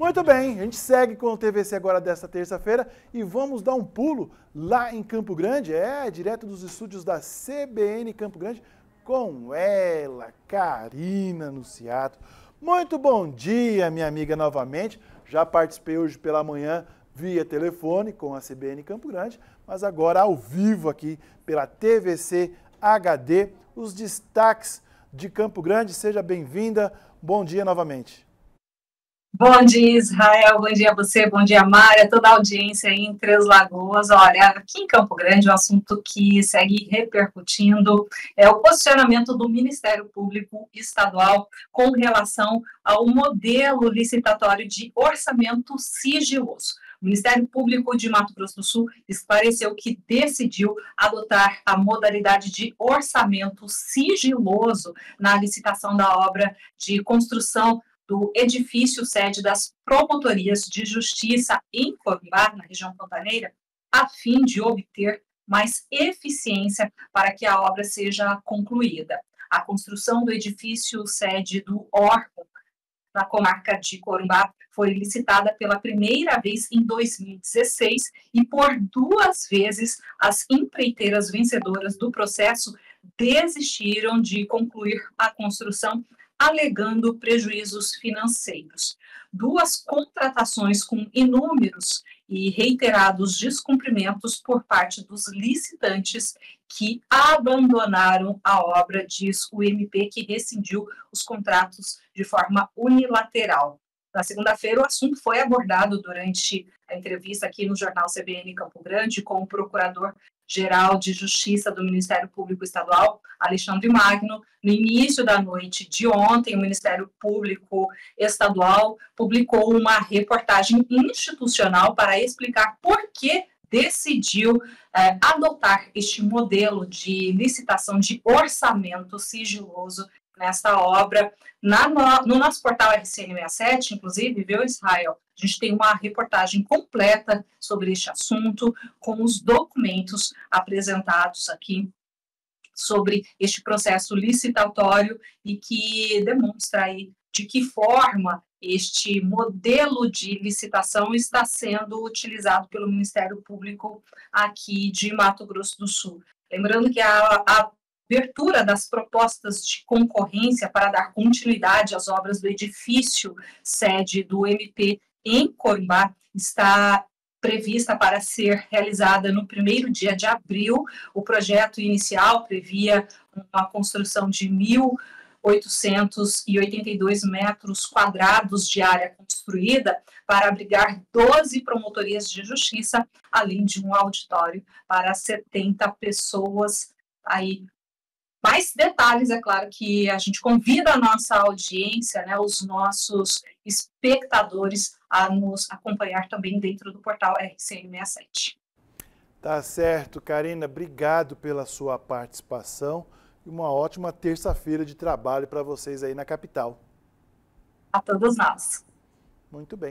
Muito bem, a gente segue com o TVC agora desta terça-feira e vamos dar um pulo lá em Campo Grande, é, direto dos estúdios da CBN Campo Grande, com ela, Karina Nuciato. Muito bom dia, minha amiga, novamente. Já participei hoje pela manhã via telefone com a CBN Campo Grande, mas agora ao vivo aqui pela TVC HD, os destaques de Campo Grande. Seja bem-vinda. Bom dia novamente. Bom dia, Israel. Bom dia a você, bom dia, Mária, toda a audiência aí em Três Lagoas. Olha, aqui em Campo Grande, um assunto que segue repercutindo é o posicionamento do Ministério Público Estadual com relação ao modelo licitatório de orçamento sigiloso. O Ministério Público de Mato Grosso do Sul esclareceu que decidiu adotar a modalidade de orçamento sigiloso na licitação da obra de construção do edifício sede das promotorias de justiça em Corumbá, na região pantaneira, a fim de obter mais eficiência para que a obra seja concluída. A construção do edifício sede do órgão na comarca de Corumbá foi licitada pela primeira vez em 2016 e por duas vezes as empreiteiras vencedoras do processo desistiram de concluir a construção alegando prejuízos financeiros. Duas contratações com inúmeros e reiterados descumprimentos por parte dos licitantes que abandonaram a obra, diz o MP, que rescindiu os contratos de forma unilateral. Na segunda-feira, o assunto foi abordado durante a entrevista aqui no jornal CBN Campo Grande com o procurador Geral de Justiça do Ministério Público Estadual, Alexandre Magno. No início da noite de ontem, o Ministério Público Estadual publicou uma reportagem institucional para explicar por que decidiu é, adotar este modelo de licitação de orçamento sigiloso nesta obra. Na, no, no, nosso portal RCN67, inclusive, viu, Israel? A gente tem uma reportagem completa sobre este assunto, com os documentos apresentados aqui sobre este processo licitatório e que demonstra aí de que forma este modelo de licitação está sendo utilizado pelo Ministério Público aqui de Mato Grosso do Sul. Lembrando que a, a abertura das propostas de concorrência para dar continuidade às obras do edifício sede do MP em Corumbá está prevista para ser realizada no primeiro dia de abril. O projeto inicial previa uma construção de 1.882 metros quadrados de área construída para abrigar 12 promotorias de justiça, além de um auditório para 70 pessoas aí mais detalhes, é claro que a gente convida a nossa audiência, né, os nossos espectadores a nos acompanhar também dentro do portal RCN67. Tá certo, Karina, obrigado pela sua participação e uma ótima terça-feira de trabalho para vocês aí na capital. A todos nós. Muito bem.